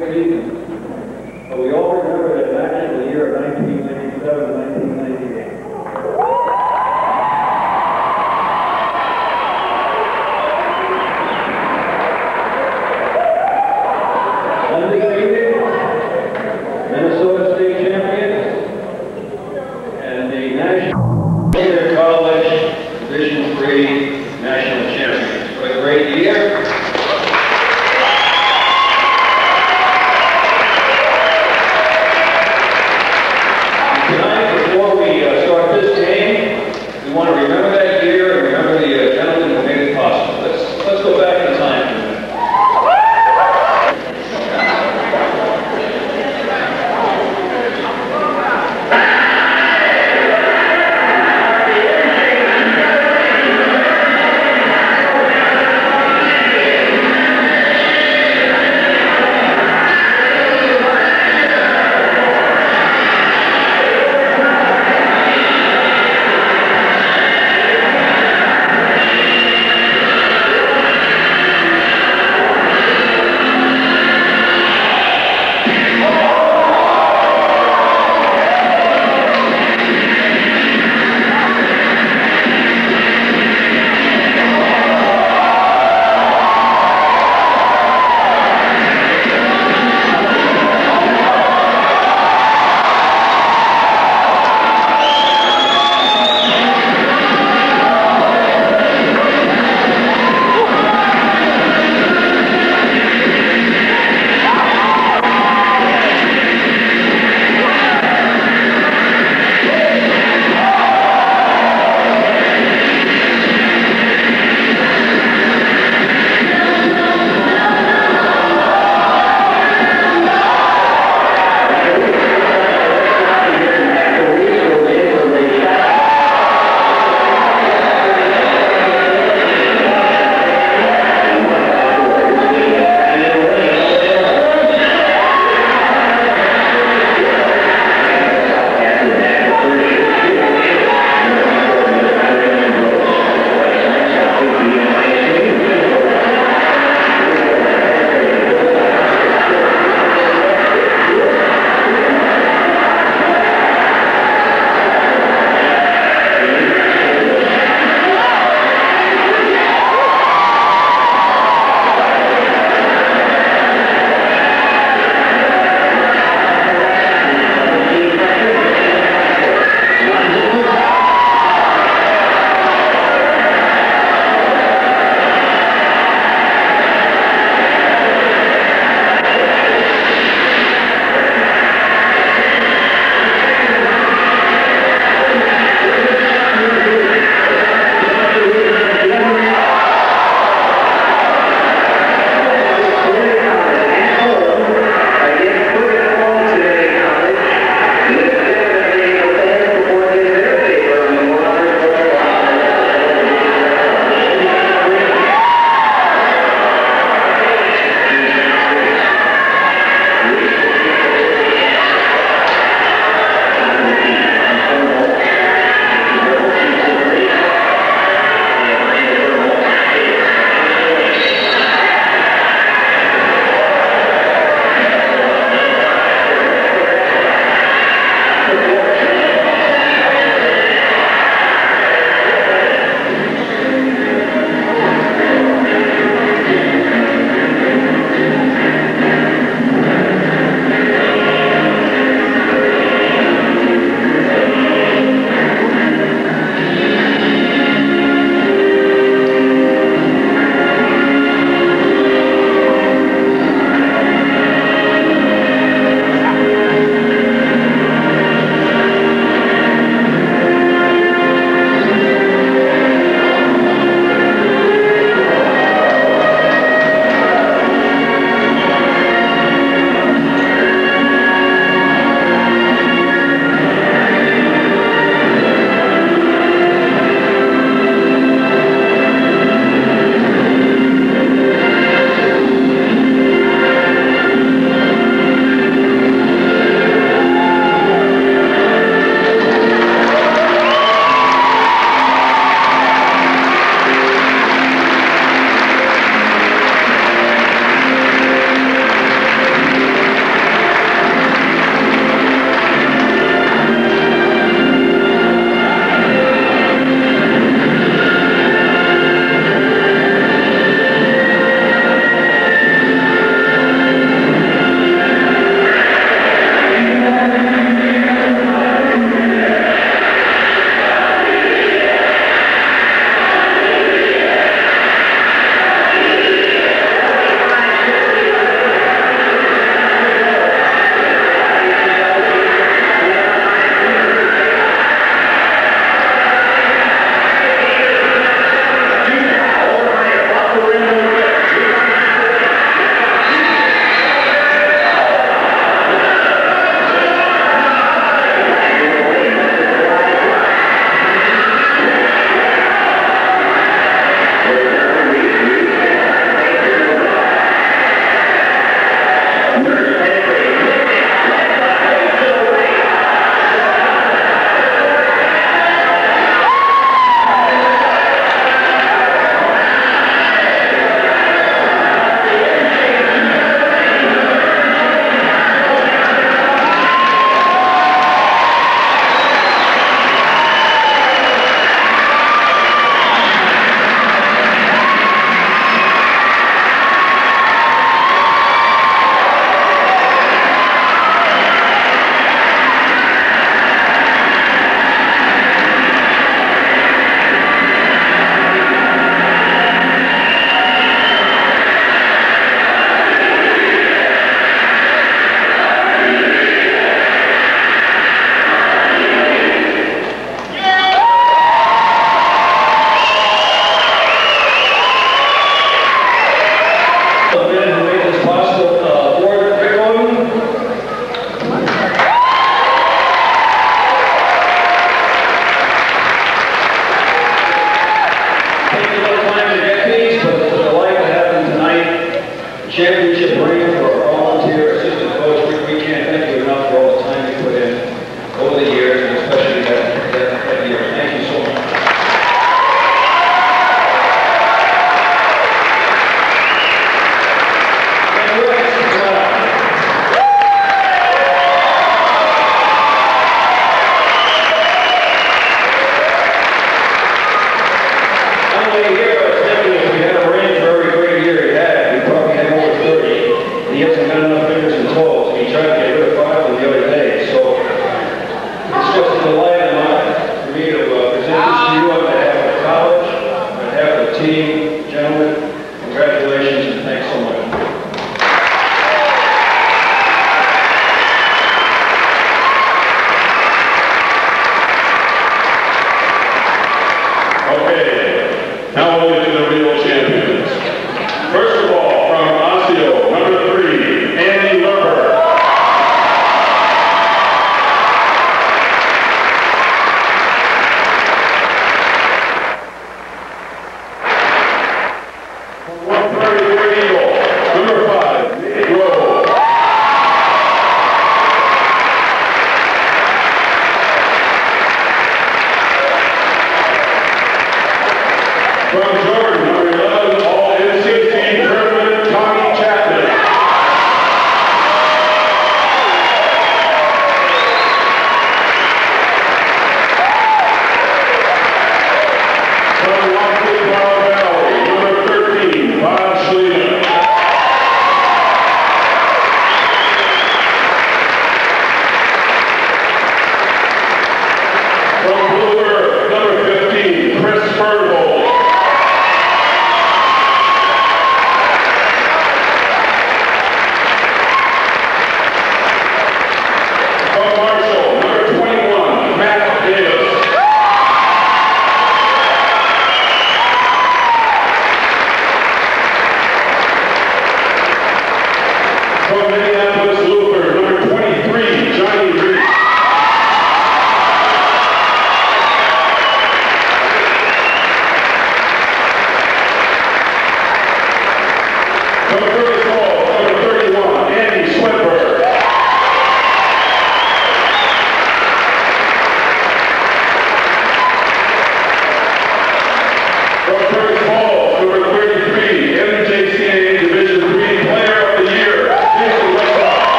seasons. But we all remember that match in the year of 1997 1998. Undefeated, Minnesota State champions, and the national Junior College Division Three national champions. What a great year.